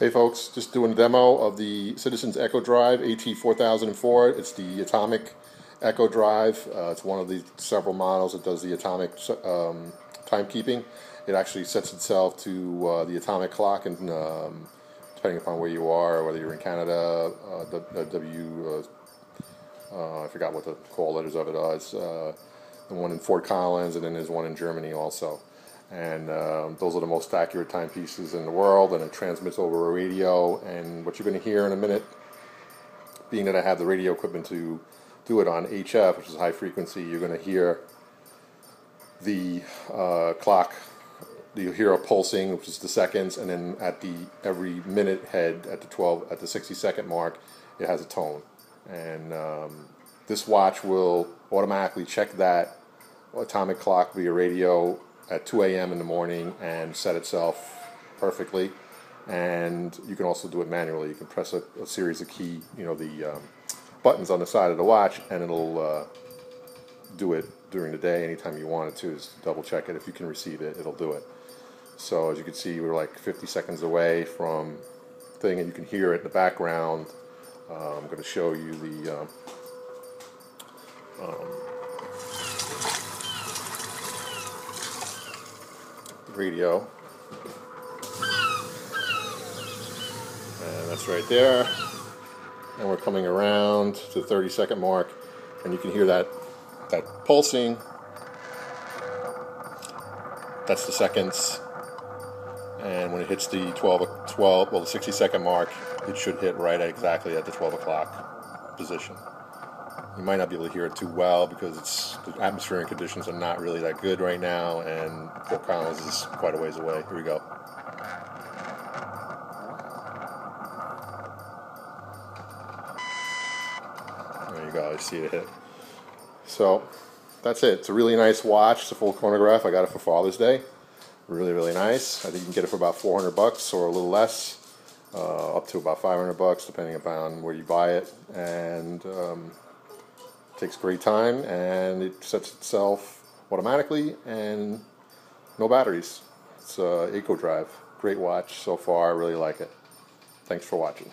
Hey folks, just doing a demo of the Citizens Eco-Drive AT4004. It's the Atomic Eco-Drive. Uh, it's one of the several models that does the atomic um, timekeeping. It actually sets itself to uh, the atomic clock, and um, depending upon where you are, whether you're in Canada, uh, W, uh, uh, I forgot what the call letters of it are. it is. Uh, the one in Fort Collins, and then there's one in Germany also and um, those are the most accurate timepieces in the world and it transmits over a radio. And what you're going to hear in a minute being that I have the radio equipment to do it on HF which is high frequency you're going to hear the uh, clock. You'll hear a pulsing which is the seconds and then at the every minute head at the 12 at the 60 second mark it has a tone. And um, this watch will automatically check that atomic clock via radio at 2 a.m. in the morning and set itself perfectly. And you can also do it manually. You can press a, a series of key, you know, the um, buttons on the side of the watch, and it'll uh, do it during the day anytime you want it to. Just double check it. If you can receive it, it'll do it. So as you can see, we're like 50 seconds away from thing, and you can hear it in the background. Uh, I'm going to show you the. Um, um, radio. And that's right there. And we're coming around to the 30 second mark, and you can hear that that pulsing. That's the seconds. And when it hits the 12, 12, well, the 60 second mark, it should hit right at exactly at the 12 o'clock position. You might not be able to hear it too well because it's the atmospheric conditions are not really that good right now, and Fort Collins is quite a ways away. Here we go. There you go. I see it hit. So that's it. It's a really nice watch. It's a full chronograph. I got it for Father's Day. Really, really nice. I think you can get it for about 400 bucks or a little less, uh, up to about 500 bucks, depending upon where you buy it. And um, takes great time and it sets itself automatically and no batteries. It's a Eco-Drive. Great watch so far. I really like it. Thanks for watching.